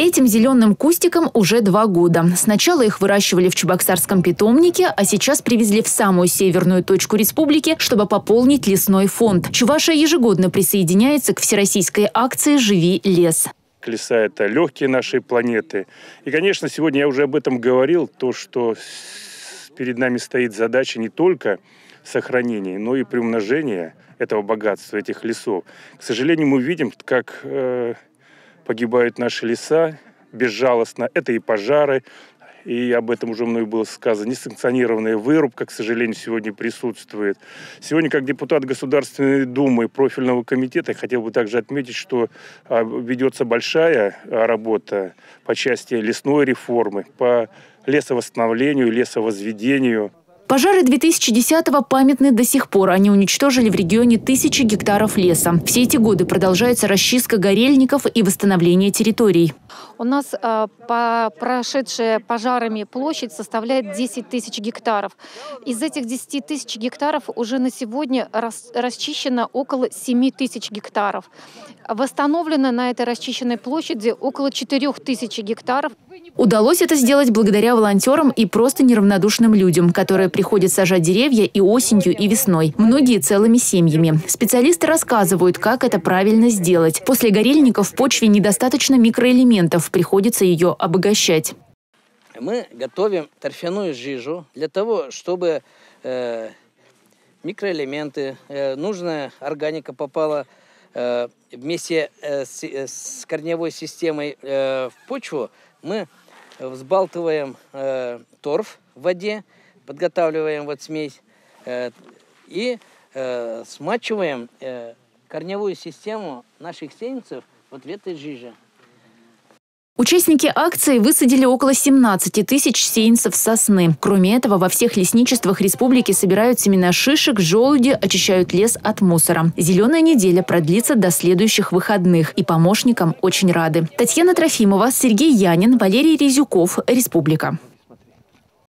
Этим зеленым кустикам уже два года. Сначала их выращивали в Чебоксарском питомнике, а сейчас привезли в самую северную точку республики, чтобы пополнить лесной фонд. Чуваша ежегодно присоединяется к всероссийской акции «Живи лес». Леса – это легкие нашей планеты. И, конечно, сегодня я уже об этом говорил, то, что перед нами стоит задача не только сохранения, но и приумножения этого богатства, этих лесов. К сожалению, мы видим, как э, погибают наши леса безжалостно. Это и пожары, и об этом уже мной было сказано, несанкционированная вырубка, к сожалению, сегодня присутствует. Сегодня, как депутат Государственной Думы профильного комитета, я хотел бы также отметить, что а, ведется большая а, работа по части лесной реформы, по лесовосстановлению, лесовозведению. Пожары 2010-го памятны до сих пор. Они уничтожили в регионе тысячи гектаров леса. Все эти годы продолжается расчистка горельников и восстановление территорий. У нас э, по прошедшая пожарами площадь составляет 10 тысяч гектаров. Из этих 10 тысяч гектаров уже на сегодня рас, расчищено около 7 тысяч гектаров. Восстановлено на этой расчищенной площади около 4 тысяч гектаров. Удалось это сделать благодаря волонтерам и просто неравнодушным людям, которые приходят сажать деревья и осенью, и весной. Многие целыми семьями. Специалисты рассказывают, как это правильно сделать. После горельников в почве недостаточно микроэлементов, приходится ее обогащать. Мы готовим торфяную жижу для того, чтобы э, микроэлементы, э, нужная органика попала э, вместе э, с, э, с корневой системой э, в почву. Мы взбалтываем э, торф в воде, подготавливаем вот смесь э, и э, смачиваем э, корневую систему наших сеянцев вот в этой жиже. Участники акции высадили около 17 тысяч сеянцев сосны. Кроме этого, во всех лесничествах республики собирают семена шишек, желуди, очищают лес от мусора. Зеленая неделя продлится до следующих выходных, и помощникам очень рады. Татьяна Трофимова, Сергей Янин, Валерий Резюков, Республика.